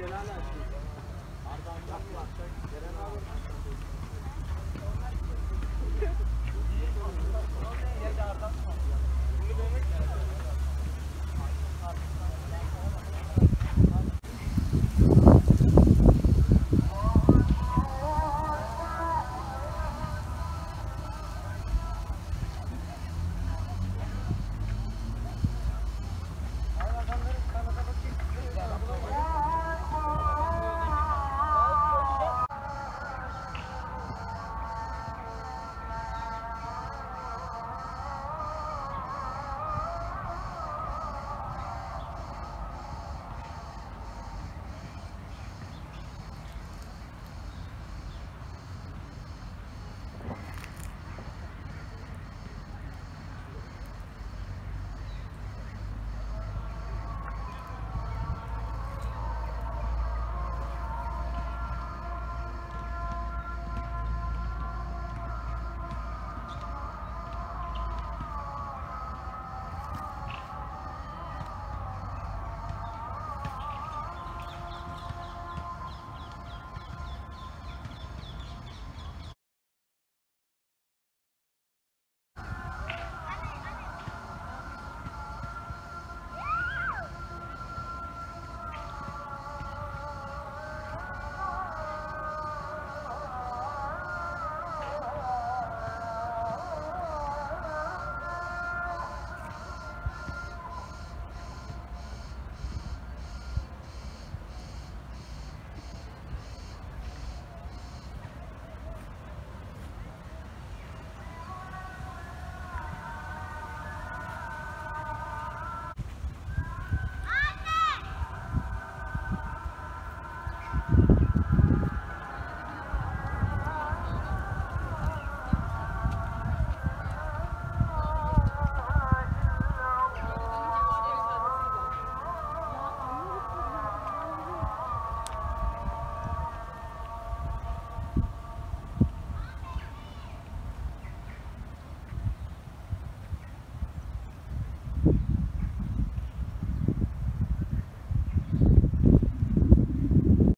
Celal